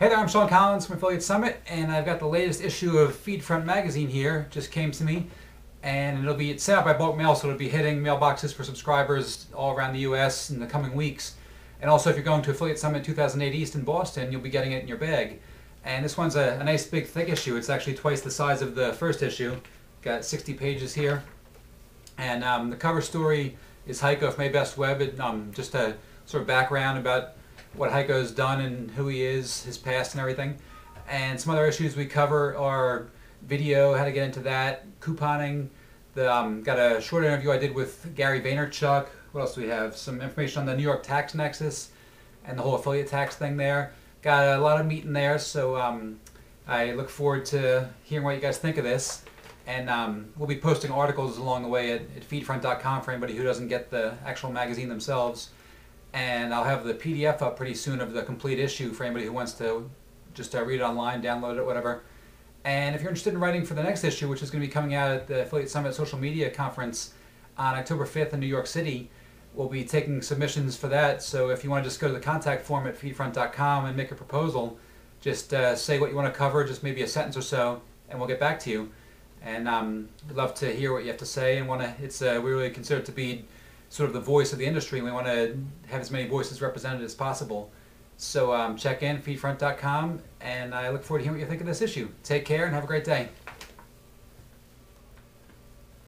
Hey there, I'm Shawn Collins from Affiliate Summit, and I've got the latest issue of Feedfront magazine here. Just came to me, and it'll be sent out by bulk mail, so it'll be hitting mailboxes for subscribers all around the U.S. in the coming weeks. And also, if you're going to Affiliate Summit 2008 East in Boston, you'll be getting it in your bag. And this one's a, a nice big thick issue. It's actually twice the size of the first issue. Got 60 pages here, and um, the cover story is Heiko of Maybest Web. It, um, just a sort of background about what Heiko's done and who he is, his past and everything. And some other issues we cover are video, how to get into that, couponing. The um, got a short interview I did with Gary Vaynerchuk. What else do we have? Some information on the New York Tax Nexus and the whole affiliate tax thing there. Got a lot of meat in there, so um, I look forward to hearing what you guys think of this. And um, we'll be posting articles along the way at, at feedfront.com for anybody who doesn't get the actual magazine themselves and I'll have the PDF up pretty soon of the complete issue for anybody who wants to just uh, read it online, download it, whatever. And if you're interested in writing for the next issue, which is going to be coming out at the Affiliate Summit Social Media Conference on October 5th in New York City, we'll be taking submissions for that. So if you want to just go to the contact form at feedfront.com and make a proposal, just uh, say what you want to cover, just maybe a sentence or so, and we'll get back to you. And um, we'd love to hear what you have to say. And want to, it's uh, we really consider it to be sort of the voice of the industry, and we want to have as many voices represented as possible. So um, check in, feedfront.com, and I look forward to hearing what you think of this issue. Take care and have a great day.